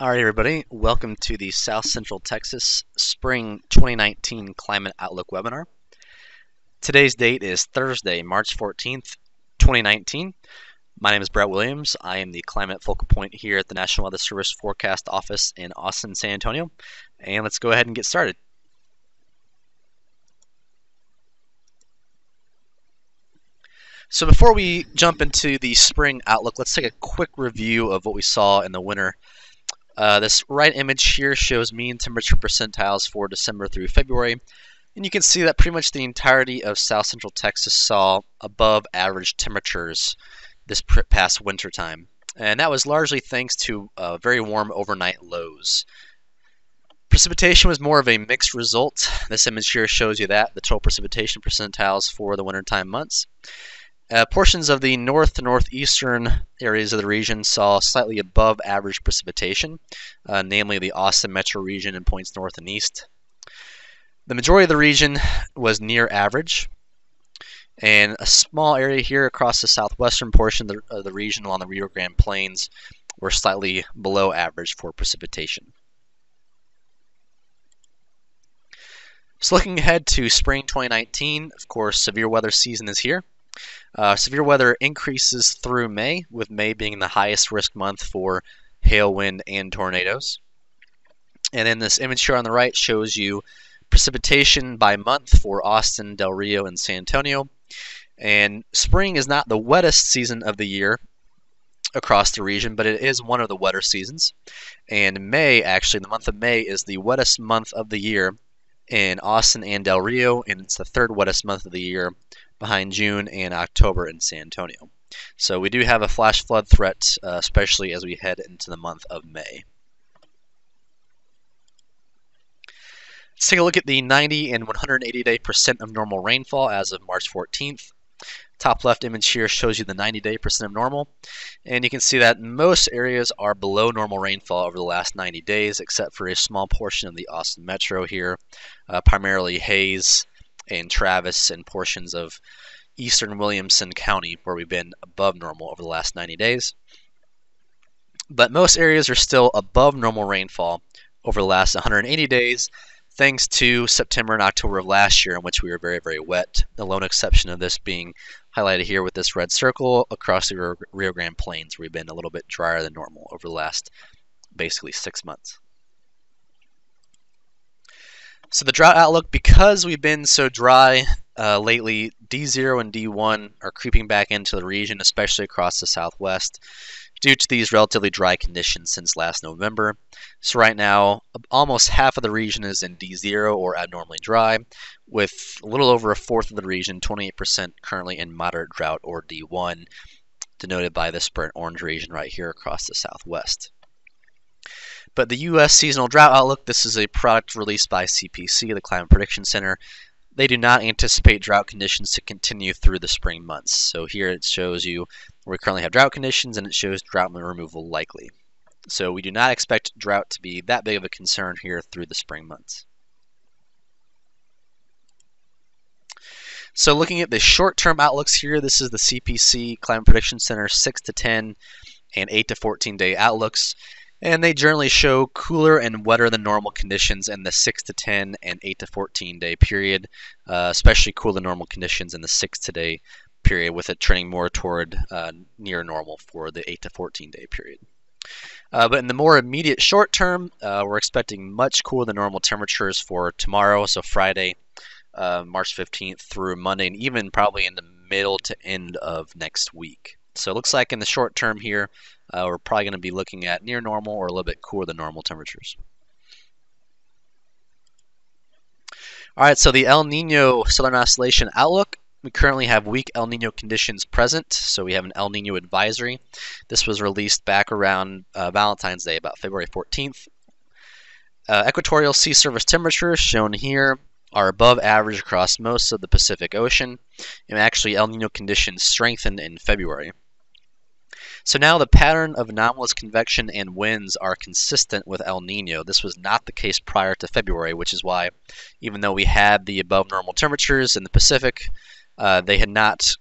All right, everybody, welcome to the South Central Texas Spring 2019 Climate Outlook webinar. Today's date is Thursday, March 14th, 2019. My name is Brett Williams. I am the climate focal point here at the National Weather Service Forecast Office in Austin, San Antonio. And let's go ahead and get started. So before we jump into the spring outlook, let's take a quick review of what we saw in the winter uh, this right image here shows mean temperature percentiles for December through February. And you can see that pretty much the entirety of south central Texas saw above average temperatures this past winter time. And that was largely thanks to uh, very warm overnight lows. Precipitation was more of a mixed result. This image here shows you that, the total precipitation percentiles for the wintertime months. Uh, portions of the north northeastern areas of the region saw slightly above average precipitation, uh, namely the Austin metro region and points north and east. The majority of the region was near average, and a small area here across the southwestern portion of the, of the region along the Rio Grande Plains were slightly below average for precipitation. So looking ahead to spring 2019, of course, severe weather season is here. Uh, severe weather increases through May, with May being the highest risk month for hail, wind, and tornadoes. And then this image here on the right shows you precipitation by month for Austin, Del Rio, and San Antonio. And spring is not the wettest season of the year across the region, but it is one of the wetter seasons. And May, actually, the month of May is the wettest month of the year in Austin and Del Rio, and it's the third wettest month of the year behind June and October in San Antonio. So we do have a flash flood threat, uh, especially as we head into the month of May. Let's take a look at the 90 and 180 day percent of normal rainfall as of March 14th. Top left image here shows you the 90 day percent of normal. And you can see that most areas are below normal rainfall over the last 90 days, except for a small portion of the Austin metro here, uh, primarily Hays, and Travis and portions of eastern Williamson County where we've been above normal over the last 90 days. But most areas are still above normal rainfall over the last 180 days thanks to September and October of last year in which we were very, very wet. The lone exception of this being highlighted here with this red circle across the Rio Grande Plains where we've been a little bit drier than normal over the last basically six months. So the drought outlook, because we've been so dry uh, lately, D0 and D1 are creeping back into the region, especially across the southwest, due to these relatively dry conditions since last November. So right now, almost half of the region is in D0 or abnormally dry, with a little over a fourth of the region, 28% currently in moderate drought or D1, denoted by this burnt orange region right here across the southwest. But the U.S. Seasonal Drought Outlook, this is a product released by CPC, the Climate Prediction Center. They do not anticipate drought conditions to continue through the spring months. So here it shows you we currently have drought conditions and it shows drought removal likely. So we do not expect drought to be that big of a concern here through the spring months. So looking at the short-term outlooks here, this is the CPC Climate Prediction Center 6 to 10 and 8 to 14 day outlooks and they generally show cooler and wetter than normal conditions in the 6 to 10 and 8 to 14 day period, uh, especially cooler than normal conditions in the 6 to day period, with it trending more toward uh, near normal for the 8 to 14 day period. Uh, but in the more immediate short term, uh, we're expecting much cooler than normal temperatures for tomorrow, so Friday, uh, March 15th through Monday, and even probably in the middle to end of next week. So it looks like in the short term here, uh, we're probably going to be looking at near normal or a little bit cooler than normal temperatures. All right, so the El Nino Southern Oscillation Outlook. We currently have weak El Nino conditions present, so we have an El Nino advisory. This was released back around uh, Valentine's Day, about February 14th. Uh, equatorial sea surface temperatures shown here are above average across most of the Pacific Ocean, and actually El Nino conditions strengthened in February. So now the pattern of anomalous convection and winds are consistent with El Nino. This was not the case prior to February, which is why even though we had the above normal temperatures in the Pacific, uh, they had not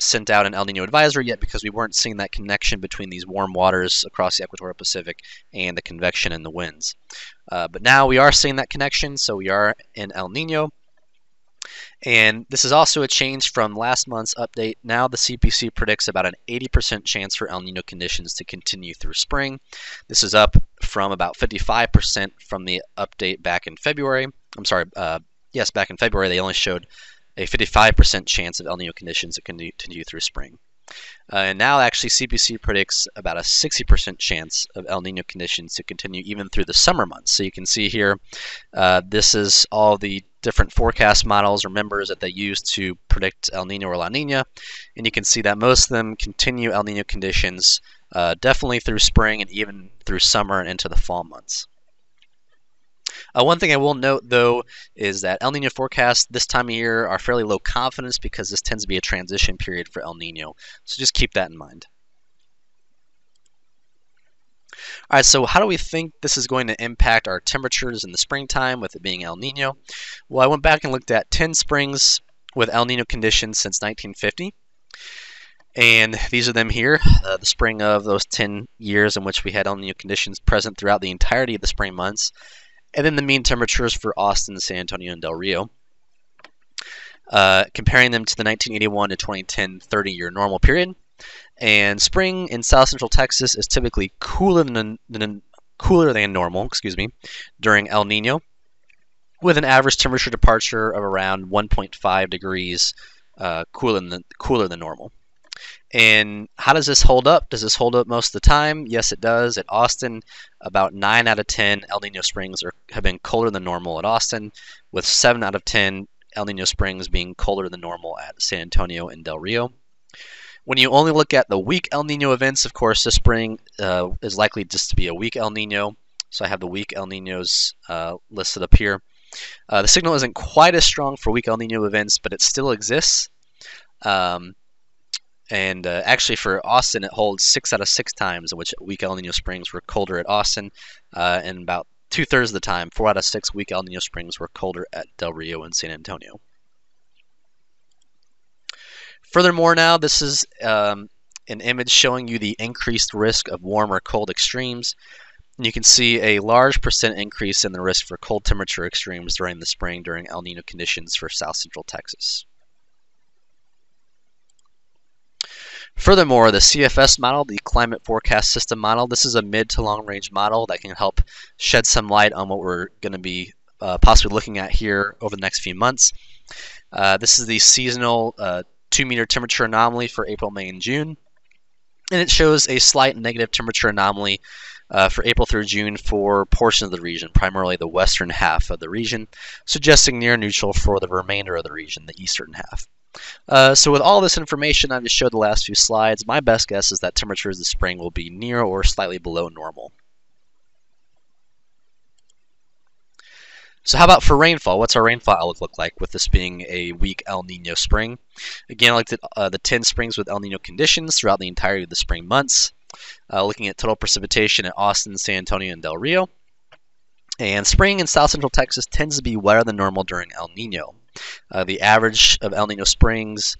sent out an El Nino advisory yet because we weren't seeing that connection between these warm waters across the equatorial Pacific and the convection and the winds. Uh, but now we are seeing that connection, so we are in El Nino. And this is also a change from last month's update. Now the CPC predicts about an 80% chance for El Nino conditions to continue through spring. This is up from about 55% from the update back in February. I'm sorry, uh, yes, back in February they only showed a 55% chance of El Nino conditions to continue through spring. Uh, and now, actually, CPC predicts about a 60% chance of El Nino conditions to continue even through the summer months. So you can see here, uh, this is all the different forecast models or members that they use to predict El Nino or La Nina. And you can see that most of them continue El Nino conditions uh, definitely through spring and even through summer and into the fall months. Uh, one thing I will note, though, is that El Nino forecasts this time of year are fairly low confidence because this tends to be a transition period for El Nino. So just keep that in mind. All right, so how do we think this is going to impact our temperatures in the springtime with it being El Nino? Well, I went back and looked at 10 springs with El Nino conditions since 1950. And these are them here, uh, the spring of those 10 years in which we had El Nino conditions present throughout the entirety of the spring months and then the mean temperatures for Austin, San Antonio, and Del Rio. Uh, comparing them to the 1981 to 2010 30 year normal period. And spring in south central Texas is typically cooler than, than cooler than normal, excuse me, during El Nino, with an average temperature departure of around 1.5 degrees uh, cooler than cooler than normal. And how does this hold up? Does this hold up most of the time? Yes, it does. At Austin, about 9 out of 10 El Nino Springs are, have been colder than normal at Austin, with 7 out of 10 El Nino Springs being colder than normal at San Antonio and Del Rio. When you only look at the weak El Nino events, of course, this spring uh, is likely just to be a weak El Nino. So I have the weak El Ninos uh, listed up here. Uh, the signal isn't quite as strong for weak El Nino events, but it still exists. Um, and uh, actually, for Austin, it holds six out of six times in which weak El Nino Springs were colder at Austin, uh, and about two thirds of the time, four out of six weak El Nino Springs were colder at Del Rio and San Antonio. Furthermore, now this is um, an image showing you the increased risk of warm or cold extremes. And you can see a large percent increase in the risk for cold temperature extremes during the spring during El Nino conditions for south central Texas. Furthermore, the CFS model, the Climate Forecast System model, this is a mid to long range model that can help shed some light on what we're going to be uh, possibly looking at here over the next few months. Uh, this is the seasonal uh, 2 meter temperature anomaly for April, May, and June. And it shows a slight negative temperature anomaly uh, for April through June for portions of the region, primarily the western half of the region, suggesting near neutral for the remainder of the region, the eastern half. Uh, so with all this information I've just showed the last few slides, my best guess is that temperatures this spring will be near or slightly below normal. So how about for rainfall? What's our rainfall outlook look like with this being a weak El Nino spring? Again, I looked at uh, the 10 springs with El Nino conditions throughout the entirety of the spring months. Uh, looking at total precipitation at Austin, San Antonio, and Del Rio. And spring in south central Texas tends to be wetter than normal during El Nino. Uh, the average of El Nino Springs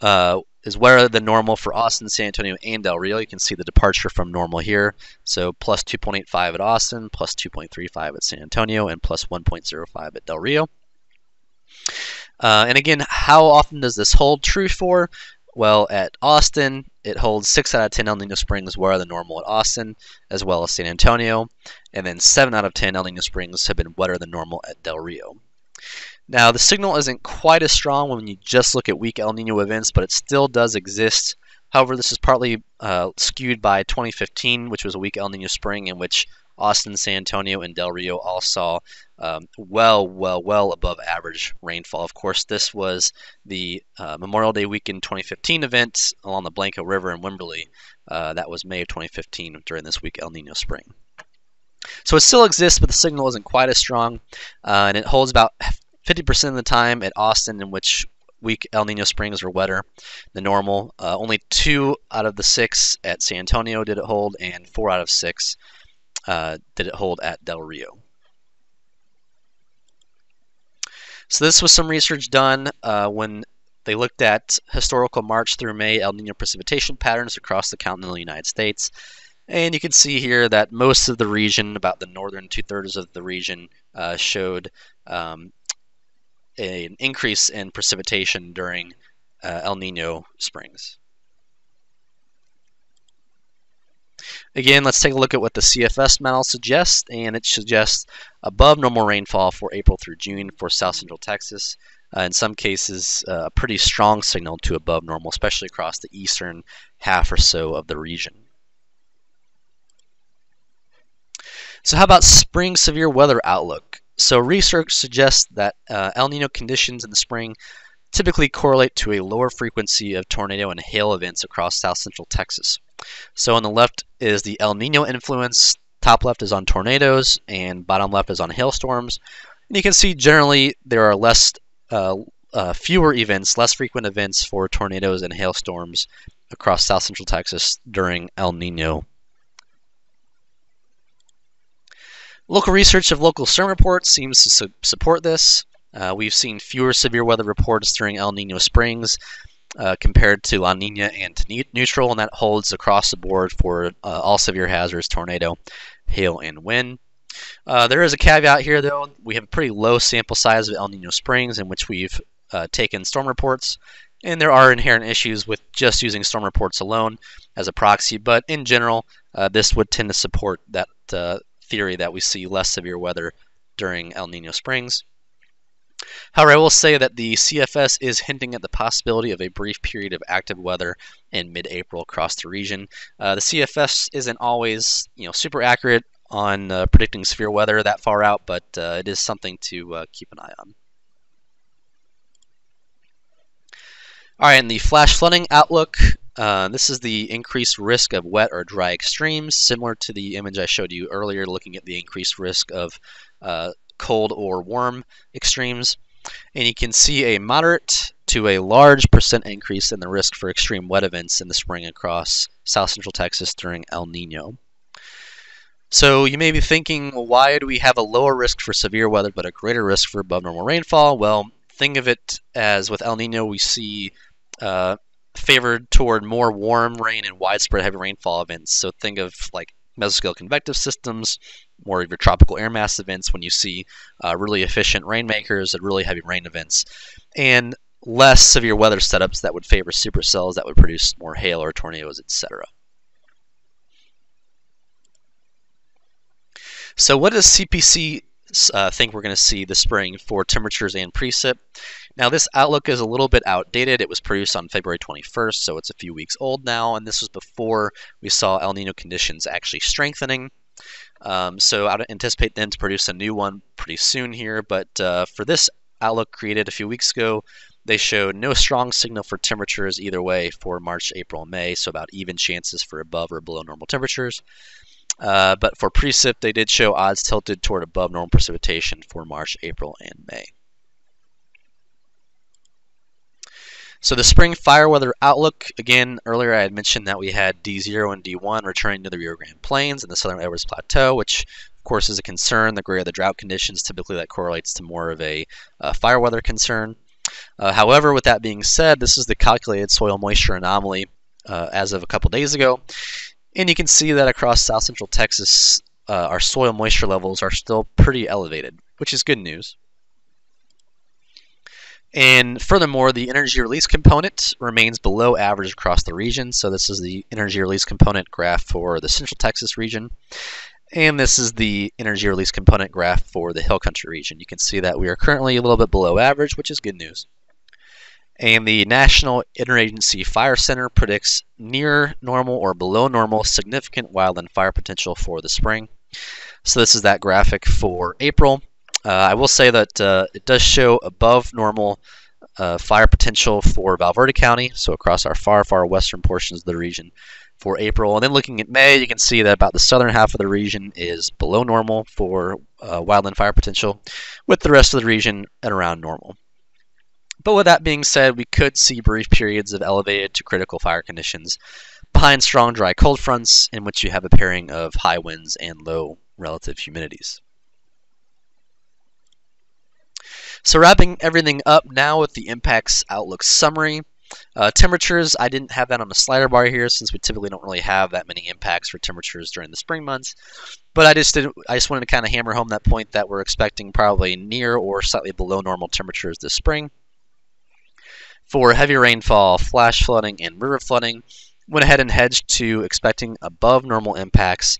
uh, is wetter than normal for Austin, San Antonio, and Del Rio. You can see the departure from normal here. So plus 2.85 at Austin, plus 2.35 at San Antonio, and plus 1.05 at Del Rio. Uh, and again, how often does this hold true for? Well, at Austin, it holds 6 out of 10 El Nino Springs wetter than normal at Austin, as well as San Antonio. And then 7 out of 10 El Nino Springs have been wetter than normal at Del Rio. Now, the signal isn't quite as strong when you just look at weak El Nino events, but it still does exist. However, this is partly uh, skewed by 2015, which was a weak El Nino spring in which Austin, San Antonio, and Del Rio all saw um, well, well, well above average rainfall. Of course, this was the uh, Memorial Day weekend 2015 event along the Blanco River in Wimberley. Uh, that was May of 2015 during this weak El Nino spring. So it still exists, but the signal isn't quite as strong, uh, and it holds about 50% of the time at Austin, in which weak El Nino Springs were wetter than normal. Uh, only two out of the six at San Antonio did it hold, and four out of six uh, did it hold at Del Rio. So this was some research done uh, when they looked at historical March through May El Nino precipitation patterns across the continental United States. And you can see here that most of the region, about the northern two thirds of the region, uh, showed um, an increase in precipitation during uh, El Nino springs. Again, let's take a look at what the CFS model suggests, and it suggests above normal rainfall for April through June for south central Texas. Uh, in some cases, uh, a pretty strong signal to above normal, especially across the eastern half or so of the region. So how about spring severe weather outlook? So research suggests that uh, El Nino conditions in the spring typically correlate to a lower frequency of tornado and hail events across south central Texas. So on the left is the El Nino influence, top left is on tornadoes, and bottom left is on hailstorms. And you can see generally there are less, uh, uh, fewer events, less frequent events for tornadoes and hailstorms across south central Texas during El Nino. Local research of local storm reports seems to su support this. Uh, we've seen fewer severe weather reports during El Nino Springs uh, compared to La Nina and neutral, and that holds across the board for uh, all severe hazards, tornado, hail, and wind. Uh, there is a caveat here, though. We have a pretty low sample size of El Nino Springs in which we've uh, taken storm reports, and there are inherent issues with just using storm reports alone as a proxy, but in general, uh, this would tend to support that theory that we see less severe weather during El Nino Springs. However, I will say that the CFS is hinting at the possibility of a brief period of active weather in mid-April across the region. Uh, the CFS isn't always, you know, super accurate on uh, predicting severe weather that far out, but uh, it is something to uh, keep an eye on. All right, and the flash flooding outlook. Uh, this is the increased risk of wet or dry extremes, similar to the image I showed you earlier, looking at the increased risk of uh, cold or warm extremes. And you can see a moderate to a large percent increase in the risk for extreme wet events in the spring across south central Texas during El Nino. So you may be thinking, well, why do we have a lower risk for severe weather but a greater risk for above normal rainfall? Well, think of it as with El Nino, we see uh, favored toward more warm rain and widespread heavy rainfall events. So think of like mesoscale convective systems, more of your tropical air mass events when you see uh, really efficient rainmakers and really heavy rain events, and less severe weather setups that would favor supercells that would produce more hail or tornadoes, etc. So what does CPC uh, think we're going to see this spring for temperatures and precip? Now this outlook is a little bit outdated. It was produced on February 21st, so it's a few weeks old now, and this was before we saw El Nino conditions actually strengthening. Um, so I anticipate them to produce a new one pretty soon here, but uh, for this outlook created a few weeks ago, they showed no strong signal for temperatures either way for March, April, and May, so about even chances for above or below normal temperatures. Uh, but for precip, they did show odds tilted toward above normal precipitation for March, April, and May. So the spring fire weather outlook, again, earlier I had mentioned that we had D0 and D1 returning to the Rio Grande Plains and the southern Edwards Plateau, which of course is a concern. The greater the drought conditions, typically that correlates to more of a uh, fire weather concern. Uh, however, with that being said, this is the calculated soil moisture anomaly uh, as of a couple days ago. And you can see that across south central Texas, uh, our soil moisture levels are still pretty elevated, which is good news. And furthermore, the energy release component remains below average across the region. So this is the energy release component graph for the Central Texas region. And this is the energy release component graph for the Hill Country region. You can see that we are currently a little bit below average, which is good news. And the National Interagency Fire Center predicts near normal or below normal significant wildland fire potential for the spring. So this is that graphic for April. Uh, I will say that uh, it does show above normal uh, fire potential for Val Verde County, so across our far, far western portions of the region for April. And then looking at May, you can see that about the southern half of the region is below normal for uh, wildland fire potential, with the rest of the region at around normal. But with that being said, we could see brief periods of elevated to critical fire conditions behind strong dry cold fronts in which you have a pairing of high winds and low relative humidities. So wrapping everything up now with the impacts outlook summary. Uh, temperatures, I didn't have that on the slider bar here since we typically don't really have that many impacts for temperatures during the spring months. But I just did, I just wanted to kind of hammer home that point that we're expecting probably near or slightly below normal temperatures this spring. For heavy rainfall, flash flooding, and river flooding, went ahead and hedged to expecting above normal impacts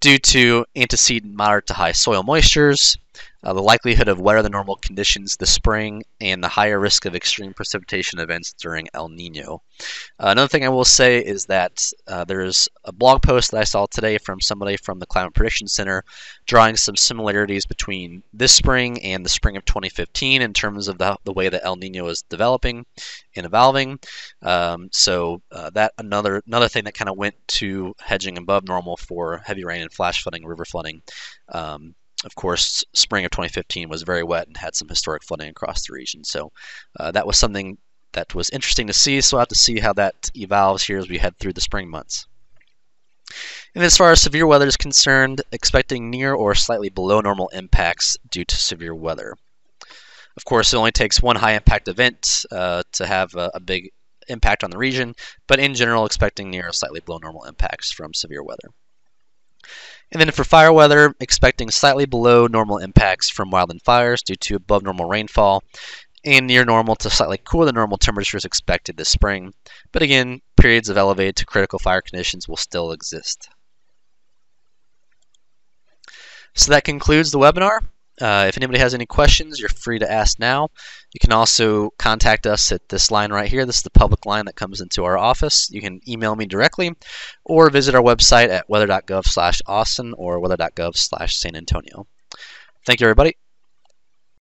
due to antecedent moderate to high soil moistures, uh, the likelihood of wetter than normal conditions this spring, and the higher risk of extreme precipitation events during El Nino. Uh, another thing I will say is that uh, there's a blog post that I saw today from somebody from the Climate Prediction Center drawing some similarities between this spring and the spring of 2015 in terms of the, the way that El Nino is developing and evolving. Um, so uh, that another another thing that kind of went to hedging above normal for heavy rain and flash flooding, river flooding. Um, of course, spring of 2015 was very wet and had some historic flooding across the region. So uh, that was something that was interesting to see. So we'll have to see how that evolves here as we head through the spring months. And as far as severe weather is concerned, expecting near or slightly below normal impacts due to severe weather. Of course, it only takes one high impact event uh, to have a, a big impact on the region, but in general, expecting near or slightly below normal impacts from severe weather. And then for fire weather, expecting slightly below normal impacts from wildland fires due to above normal rainfall and near normal to slightly cooler than normal temperatures expected this spring. But again, periods of elevated to critical fire conditions will still exist. So that concludes the webinar. Uh, if anybody has any questions, you're free to ask now. You can also contact us at this line right here. This is the public line that comes into our office. You can email me directly or visit our website at weather.gov slash Austin or weather.gov slash San Antonio. Thank you, everybody.